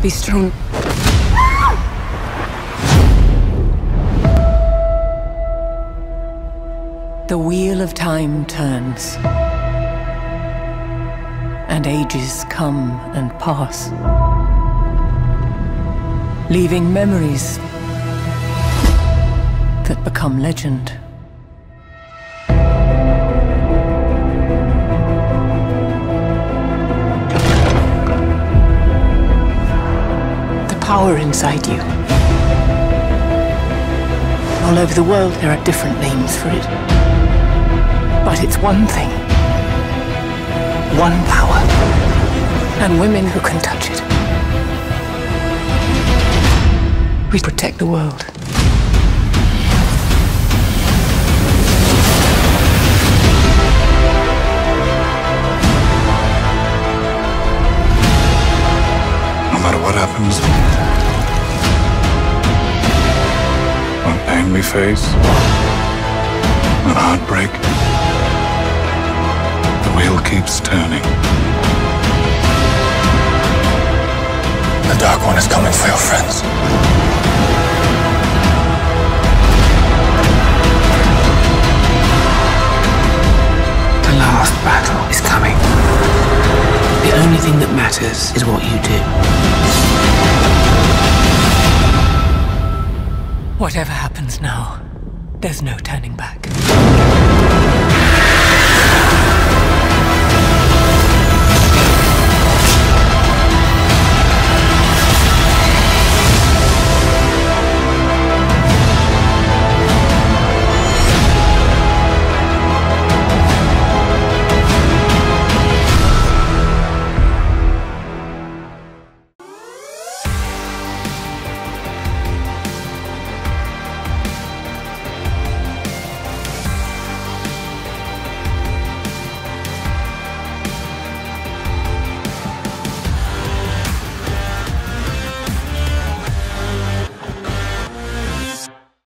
Be strong. The wheel of time turns. And ages come and pass. Leaving memories that become legend. Power inside you. All over the world, there are different names for it. But it's one thing. One power. And women who can touch it. We protect the world. No matter what happens, face, what heartbreak, the wheel keeps turning. The Dark One is coming for your friends. The last battle is coming. The only thing that matters is what you do. Whatever happens now, there's no turning back.